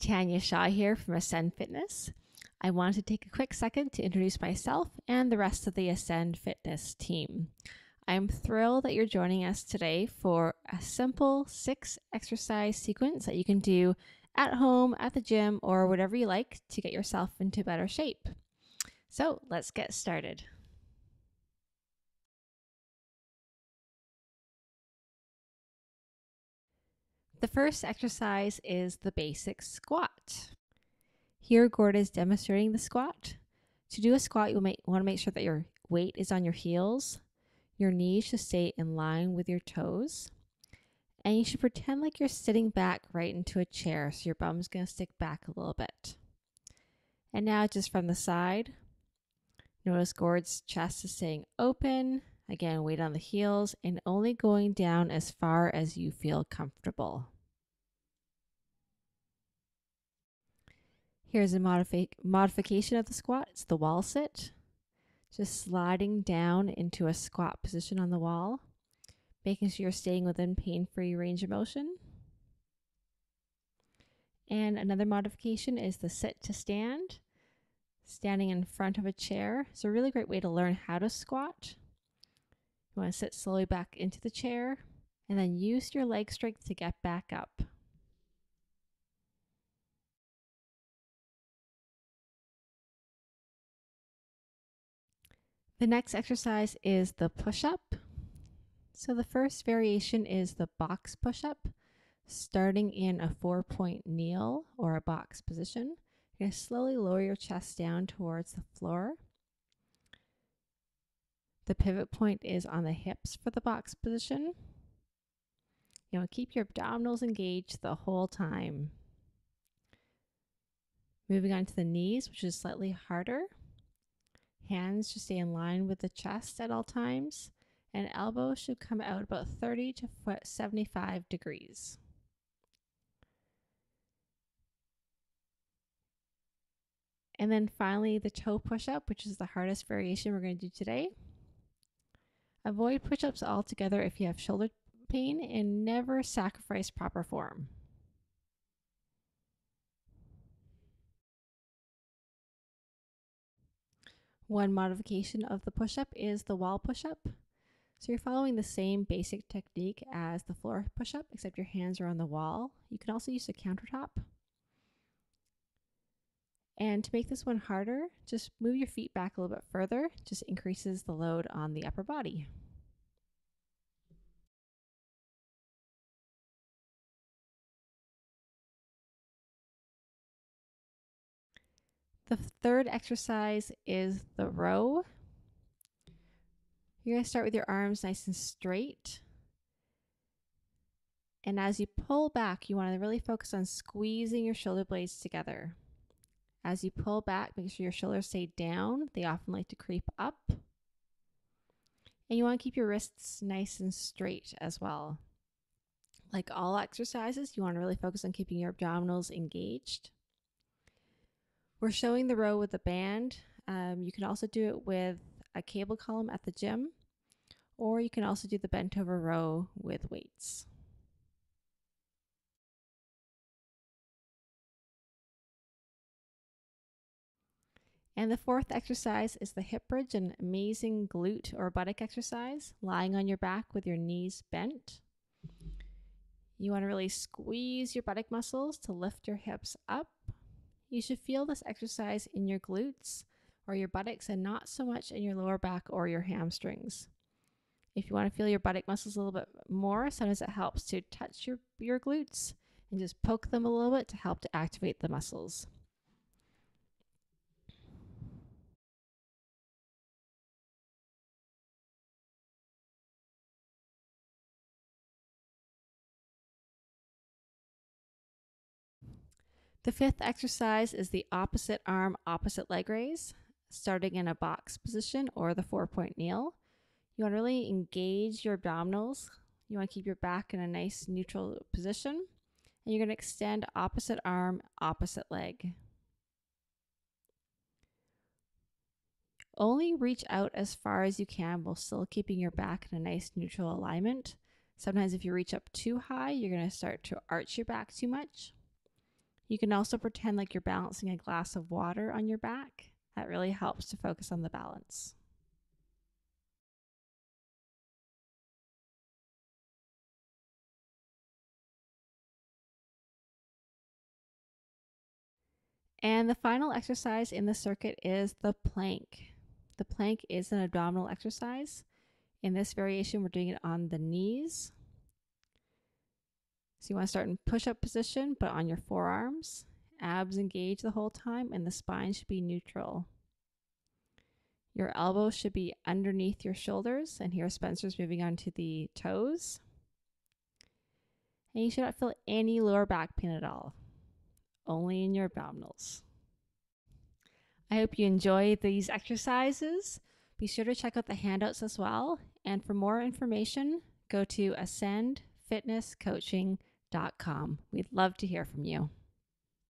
Tanja Shaw here from Ascend Fitness. I want to take a quick second to introduce myself and the rest of the Ascend Fitness team. I'm thrilled that you're joining us today for a simple six exercise sequence that you can do at home, at the gym, or whatever you like to get yourself into better shape. So let's get started. The first exercise is the basic squat. Here, Gord is demonstrating the squat. To do a squat, you want to make sure that your weight is on your heels. Your knees should stay in line with your toes. And you should pretend like you're sitting back right into a chair so your bum's going to stick back a little bit. And now, just from the side, notice Gord's chest is staying open Again, weight on the heels and only going down as far as you feel comfortable. Here's a modifi modification of the squat. It's the wall sit. Just sliding down into a squat position on the wall, making sure you're staying within pain-free range of motion. And another modification is the sit to stand. Standing in front of a chair. It's a really great way to learn how to squat. You want to sit slowly back into the chair and then use your leg strength to get back up. The next exercise is the push up. So the first variation is the box push up, starting in a four point kneel or a box position. You're going to slowly lower your chest down towards the floor. The pivot point is on the hips for the box position. You to keep your abdominals engaged the whole time. Moving on to the knees, which is slightly harder. Hands should stay in line with the chest at all times, and elbows should come out about 30 to 75 degrees. And then finally, the toe push up, which is the hardest variation we're going to do today. Avoid push ups altogether if you have shoulder pain and never sacrifice proper form. One modification of the push up is the wall push up. So you're following the same basic technique as the floor push up, except your hands are on the wall. You can also use a countertop. And to make this one harder, just move your feet back a little bit further, just increases the load on the upper body. The third exercise is the row. You're going to start with your arms nice and straight. And as you pull back, you want to really focus on squeezing your shoulder blades together. As you pull back, make sure your shoulders stay down. They often like to creep up. And you want to keep your wrists nice and straight as well. Like all exercises, you want to really focus on keeping your abdominals engaged. We're showing the row with a band. Um, you can also do it with a cable column at the gym, or you can also do the bent over row with weights. And the fourth exercise is the hip bridge, an amazing glute or buttock exercise, lying on your back with your knees bent. You want to really squeeze your buttock muscles to lift your hips up. You should feel this exercise in your glutes or your buttocks and not so much in your lower back or your hamstrings. If you want to feel your buttock muscles a little bit more, sometimes it helps to touch your, your glutes and just poke them a little bit to help to activate the muscles. The fifth exercise is the opposite arm, opposite leg raise, starting in a box position or the four point kneel. You want to really engage your abdominals. You want to keep your back in a nice neutral position. And you're going to extend opposite arm, opposite leg. Only reach out as far as you can while still keeping your back in a nice neutral alignment. Sometimes, if you reach up too high, you're going to start to arch your back too much. You can also pretend like you're balancing a glass of water on your back. That really helps to focus on the balance. And the final exercise in the circuit is the plank. The plank is an abdominal exercise. In this variation, we're doing it on the knees. So you want to start in push-up position, but on your forearms. Abs engage the whole time, and the spine should be neutral. Your elbows should be underneath your shoulders, and here Spencer's moving on to the toes. And you should not feel any lower back pain at all only in your abdominals. I hope you enjoy these exercises. Be sure to check out the handouts as well. And for more information, go to ascendfitnesscoaching.com. We'd love to hear from you.